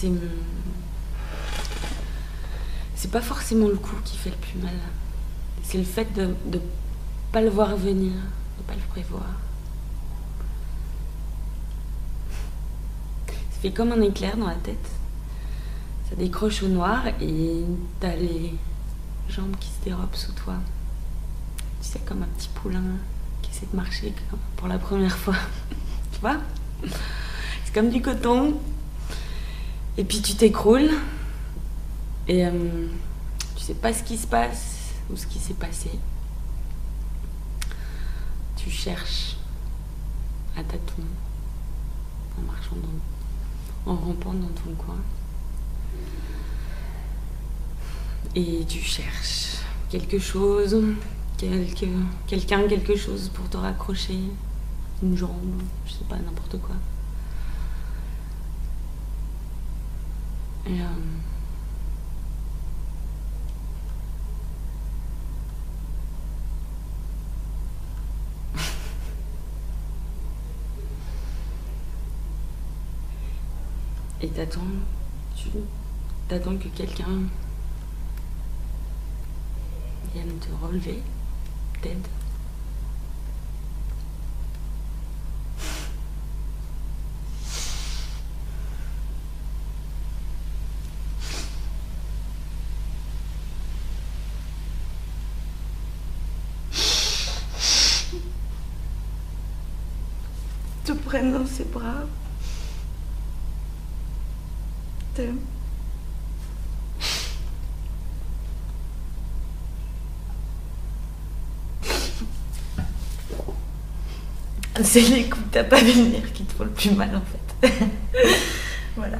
c'est. Pas forcément le coup qui fait le plus mal. C'est le fait de ne pas le voir venir, de pas le prévoir. Ça fait comme un éclair dans la tête. Ça décroche au noir et t'as les jambes qui se dérobent sous toi. Tu sais, comme un petit poulain qui essaie de marcher pour la première fois. tu vois? C'est comme du coton. Et puis tu t'écroules. Et euh, tu sais pas ce qui se passe ou ce qui s'est passé. Tu cherches à tâtons en marchant dans, en rampant dans ton coin. Et tu cherches quelque chose, quelque, quelqu'un, quelque chose pour te raccrocher, une jambe, je sais pas, n'importe quoi. Et, euh, Et t'attends, tu t'attends que quelqu'un vienne te relever, t'aide? Te prenne dans ses bras. C'est les coups de ta pas venir qui te font le plus mal en fait. voilà.